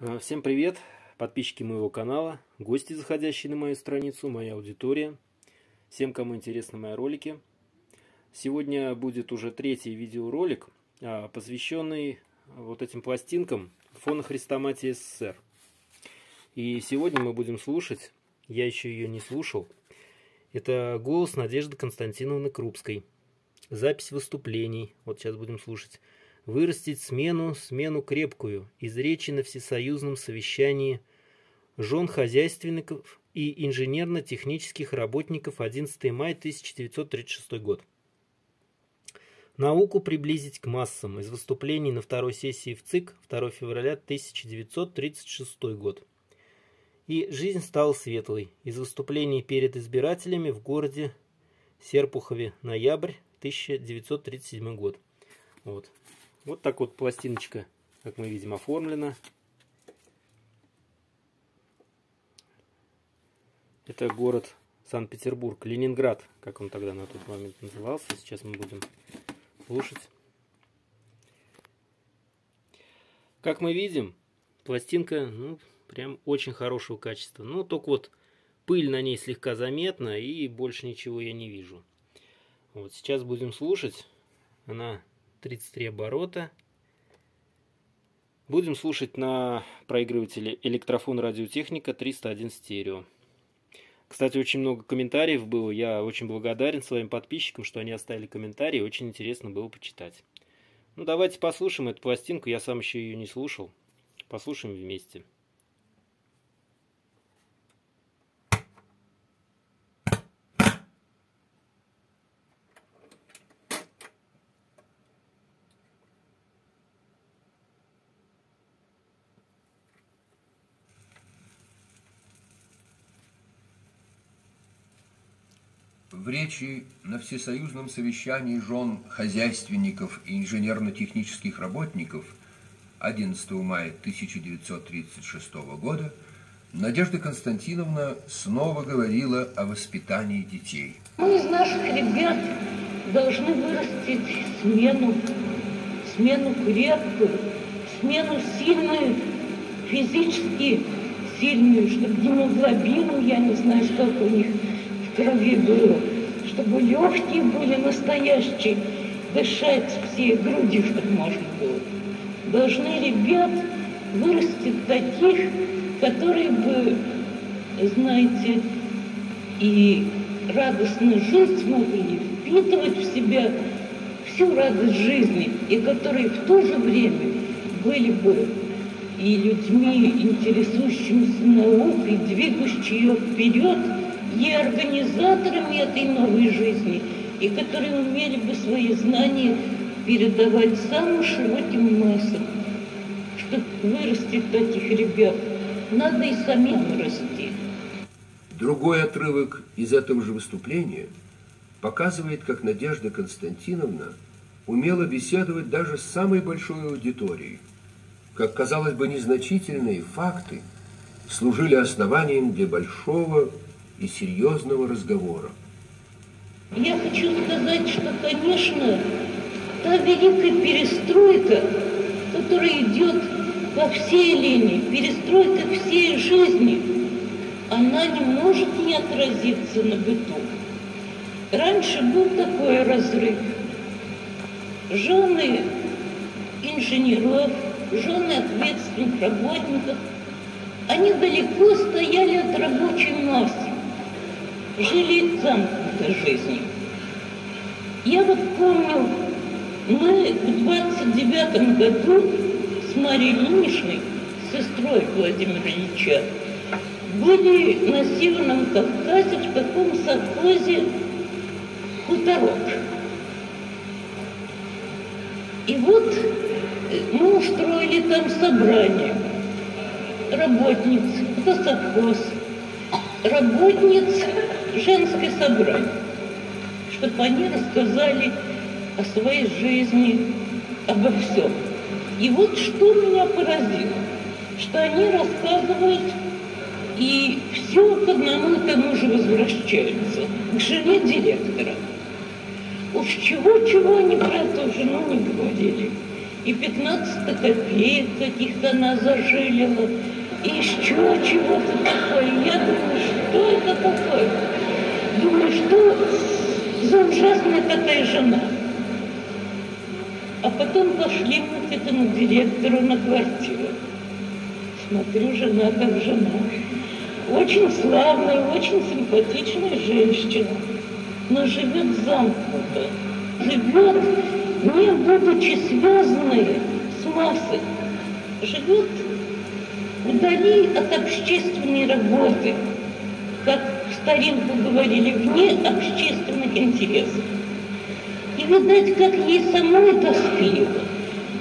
А, всем привет, подписчики моего канала, гости, заходящие на мою страницу, моя аудитория, всем, кому интересны мои ролики. Сегодня будет уже третий видеоролик, а, посвященный вот этим пластинкам фона Христоматии СССР. И сегодня мы будем слушать, я еще ее не слушал, это голос Надежды Константиновны Крупской. Запись выступлений, вот сейчас будем слушать вырастить смену, смену крепкую, из речи на всесоюзном совещании жен хозяйственников и инженерно-технических работников 11 мая 1936 год. Науку приблизить к массам из выступлений на второй сессии в ЦИК 2 февраля 1936 год. И жизнь стала светлой. Из выступлений перед избирателями в городе Серпухове, ноябрь 1937 год. Вот. Вот так вот пластиночка, как мы видим, оформлена. Это город Санкт-Петербург, Ленинград, как он тогда на тот момент назывался. Сейчас мы будем слушать. Как мы видим, пластинка, ну, прям очень хорошего качества. Ну, только вот пыль на ней слегка заметна, и больше ничего я не вижу. Вот сейчас будем слушать. Она 33 оборота. Будем слушать на проигрывателе электрофон радиотехника 301 стерео. Кстати, очень много комментариев было. Я очень благодарен своим подписчикам, что они оставили комментарии. Очень интересно было почитать. Ну, давайте послушаем эту пластинку. Я сам еще ее не слушал. Послушаем вместе. В речи на всесоюзном совещании жен хозяйственников и инженерно-технических работников 11 мая 1936 года Надежда Константиновна снова говорила о воспитании детей. Мы из наших ребят должны вырастить смену, смену крепкую, смену сильную, физически сильную, чтобы гемоглобину, я не знаю, сколько у них в крови было, чтобы легкие были настоящие, дышать все груди, чтобы можно было. Должны ребят вырастить таких, которые бы, знаете, и радостно жить могли, впитывать в себя всю радость жизни, и которые в то же время были бы и людьми, интересующимися наукой, двигающими ее вперед, и организаторами этой новой жизни, и которые умели бы свои знания передавать самым широким массам. Чтобы вырастить таких ребят, надо и самим расти. Другой отрывок из этого же выступления показывает, как Надежда Константиновна умела беседовать даже с самой большой аудиторией. Как казалось бы, незначительные факты служили основанием для большого и серьезного разговора. Я хочу сказать, что, конечно, та великая перестройка, которая идет по всей линии, перестройка всей жизни, она не может не отразиться на быту. Раньше был такой разрыв. Жены инженеров, жены ответственных работников, они далеко стояли от рабочей массы жили замкнутой жизнью. Я вот помню, мы в 29 году с Марией Ильиничной, сестрой Владимира Ильича, были на Северном Кавказе в таком совхозе хуторок. И вот мы устроили там собрание работниц, это совхоз, работниц женское собрание, чтобы они рассказали о своей жизни, обо всем. И вот что меня поразило, что они рассказывают и все к одному и тому же возвращаются, к жене директора. Уж чего-чего они про эту жену не говорили. и 15 копеек каких-то она зажилила, и еще чего-то такое. Я думаю, что это такое? Думаю, что за ужасная такая жена. А потом пошли мы к этому директору на квартиру. Смотрю, жена как жена. Очень славная, очень симпатичная женщина, но живет замкнуто. Живет, не будучи связанной с массой. Живет вдали от общественной работы, старинку говорили, вне общественных интересов. И видать, как ей самой тоскливо,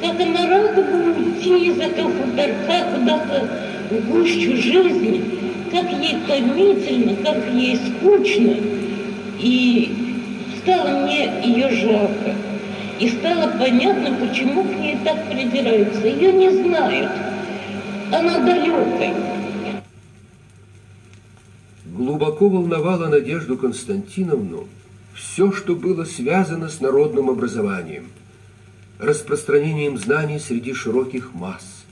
как она рада бы уйти из этого хуторка куда-то в гущу жизни, как ей томительно, как ей скучно. И стало мне ее жалко. И стало понятно, почему к ней так придираются. Ее не знают. Она далекая. Глубоко волновало Надежду Константиновну все, что было связано с народным образованием, распространением знаний среди широких масс.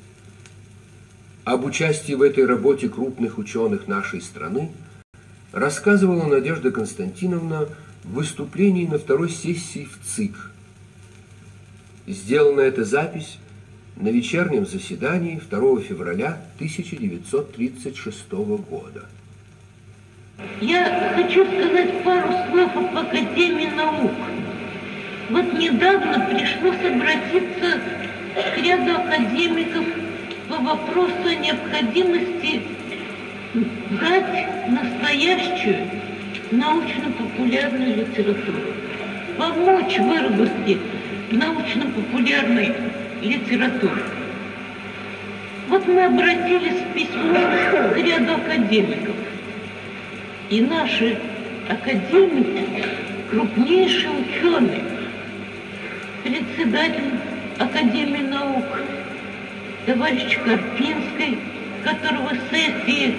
Об участии в этой работе крупных ученых нашей страны рассказывала Надежда Константиновна в выступлении на второй сессии в ЦИК. Сделана эта запись на вечернем заседании 2 февраля 1936 года. Я хочу сказать пару слов об Академии наук. Вот недавно пришлось обратиться к ряду академиков по вопросу о необходимости дать настоящую научно-популярную литературу, помочь выработке научно-популярной литературы. Вот мы обратились с письмом к ряду академиков – и наши академики, крупнейшие ученые, председатель Академии наук, товарищ Карпинский, которого сессии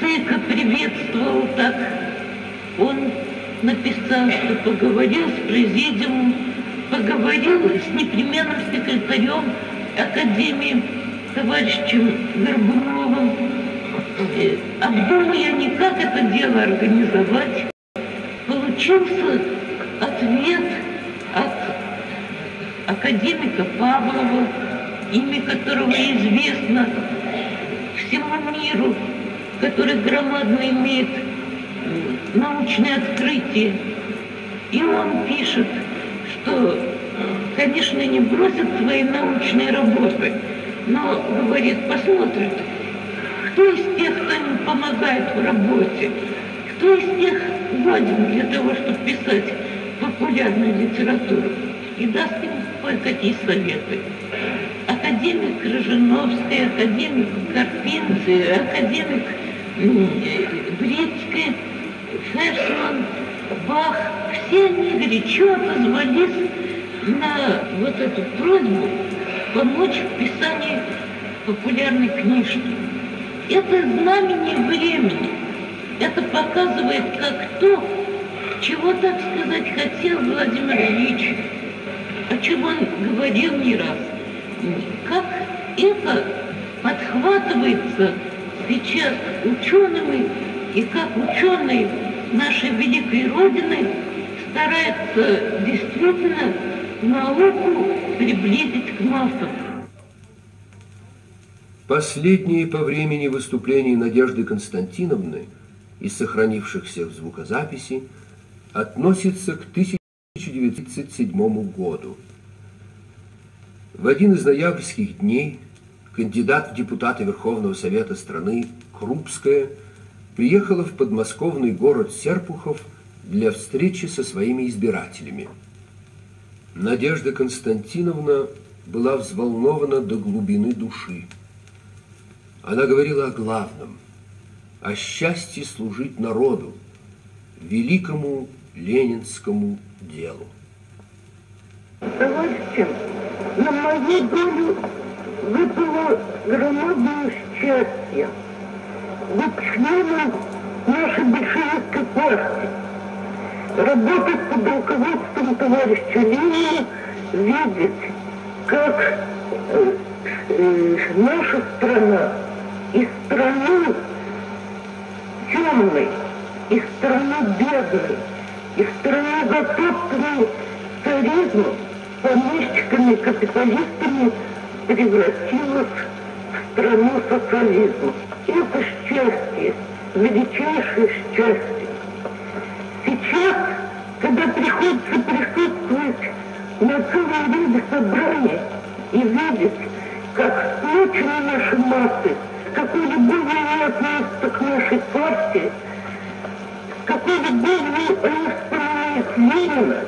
ЦИКа приветствовал так, он написал, что поговорил с президиумом, поговорил с непременным секретарем Академии товарищем Горбуновым, обдумая никак это дело организовать, получился ответ от академика Павлова, имя которого известно всему миру, который громадно имеет научное открытие. И он пишет, что, конечно, не бросит свои научные работы, но, говорит, посмотрит, кто из тех, кто им помогает в работе? Кто из тех годен для того, чтобы писать популярную литературу? И даст им кое-какие советы. Академик Крыжиновский, академик Карпинцы, академик Брицкий, Ферсман, Бах, все они горячо отозвались на вот эту просьбу помочь в писании популярной книжки. Это знамение времени. Это показывает, как то, чего, так сказать, хотел Владимир Ильич, о чем он говорил не раз. Как это подхватывается сейчас учеными, и как ученые нашей великой Родины стараются действительно науку приблизить к массам. Последние по времени выступления Надежды Константиновны из сохранившихся в звукозаписи относятся к 1937 году. В один из ноябрьских дней кандидат в депутаты Верховного Совета страны Крупская приехала в подмосковный город Серпухов для встречи со своими избирателями. Надежда Константиновна была взволнована до глубины души. Она говорила о главном, о счастье служить народу, великому ленинскому делу. Товарищи, на мою долю выпало громадное счастье быть членом нашей большевистской партии, работать под руководством товарища Ленина, видеть, как э, э, наша страна из страны темной, из страны бедной, из страны затоптанной царизмом, помещиками, капиталистами превратилась в страну социализма. Это счастье, величайшее счастье. Сейчас, когда приходится присутствовать на целом ряде собраний и видеть, как сплочены наши массы, какой любовью они относятся к нашей партии, какой любовью они вспоминают Ленина,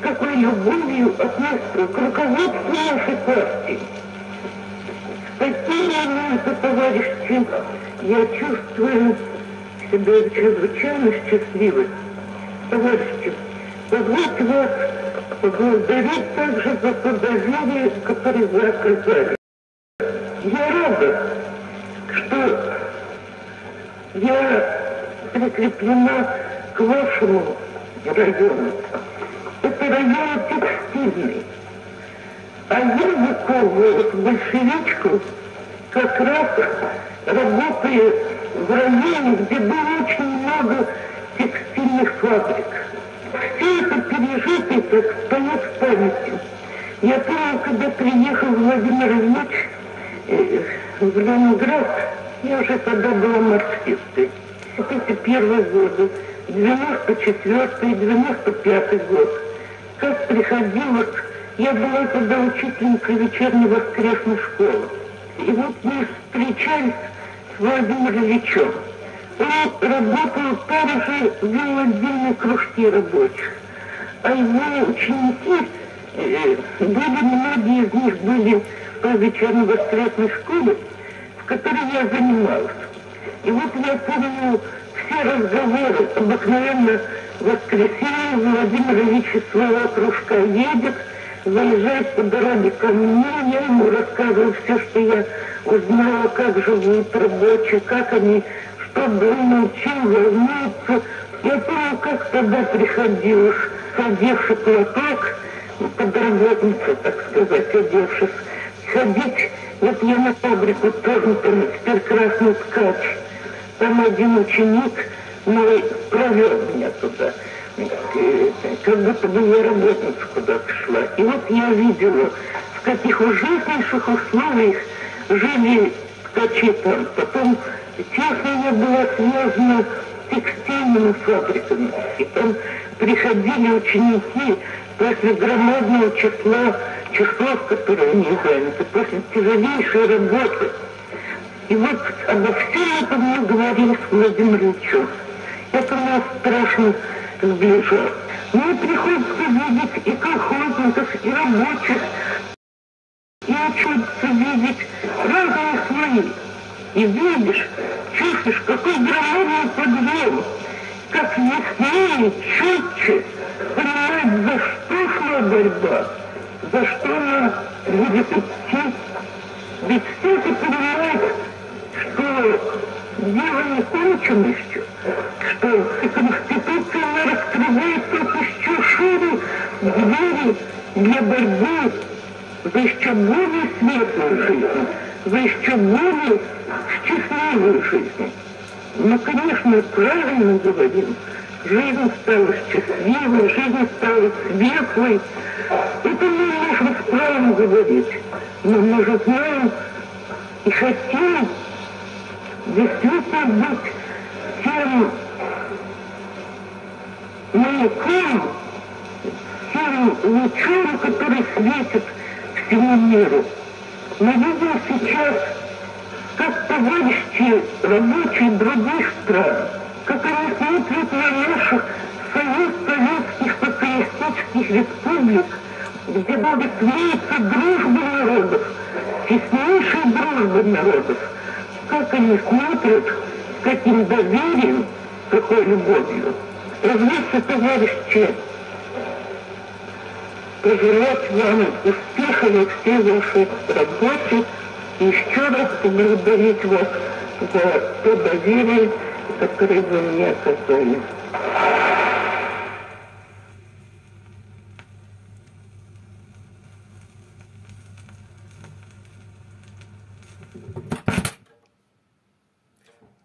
какой любовью относятся к руководству нашей партии. С такими моментами, товарищи, я чувствую себя чрезвычайно счастливой. Товарищи, позвольте вас поблагодарить также за то доверие, которое вы оказали. Я рада, что я прикреплена к вашему району. Это район текстильный. А я выковываю большевичку как раз работая в районе, где было очень много текстильных фабрик. Все это пережитое так стоит в памяти. Я помню, когда приехал Владимир Ильич э, в Ленинград, я уже тогда была марксисткой. Это первые годы, 94-й, 95-й год. Как приходилось, я была тогда учительницей вечерней воскресной школы. И вот мы встречались с Владимиром Ильичем. Он работал также, вел отдельные кружки рабочих. А его ученики, э, были, многие из них были по вечерней воскресной школе, которой я занималась. И вот я помню все разговоры, обыкновенно в воскресенье Владимир Ильич из своего кружка едет, заезжает по дороге ко мне, я ему рассказываю все, что я узнала, как живут рабочие, как они, что думают, чем волнуются. Я помню, как тогда приходилось, одевши платок, подработница, так сказать, одевшись, ходить, вот я на фабрику Торнтона, теперь красный ткач. Там один ученик мой провел меня туда как будто бы я работница куда-то шла. И вот я видела, в каких ужаснейших условиях жили ткачи там. Потом тесно я была связана с текстильными фабриками. И там приходили ученики после громадного числа часов, которые они заняты, после тяжелейшей работы. И вот обо всем этом мы говорили с Владимиром Ильичем. Это нас страшно сближает. Мне приходится видеть и колхозников, и рабочих, и учиться видеть разные слои. И видишь, чувствуешь, какой громадный подъем, как яснее, четче понимать, за что шла борьба, за что она будет идти. Ведь все это понимает, что дело не кончено еще, что Конституция не раскрывает только еще шире двери для борьбы за еще более светлую жизнь, за еще более счастливую жизнь. Ну, конечно, правильно говорим, жизнь стала счастливой, жизнь стала светлой. Это мы можем с правом говорить, но мы же знаем и хотим действительно быть тем маяком, тем лучом, который светит всему миру. Мы видим сейчас, как товарищи рабочие других стран, они смотрят на наших союз советских социалистических республик, где клеиться дружба народов, теснейшая дружба народов, как они смотрят, каким доверием, какой любовью. Разумеется, товарищи, пожелать вам успеха во всей вашей работе и еще раз поблагодарить вас за то доверие, которые бы мне хотели.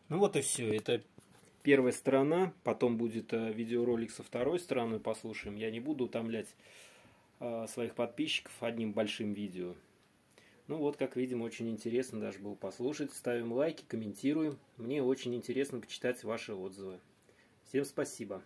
Ну вот и все. Это первая сторона. Потом будет э, видеоролик со второй стороны. Послушаем. Я не буду утомлять э, своих подписчиков одним большим видео. Ну вот, как видим, очень интересно даже было послушать. Ставим лайки, комментируем. Мне очень интересно почитать ваши отзывы. Всем спасибо.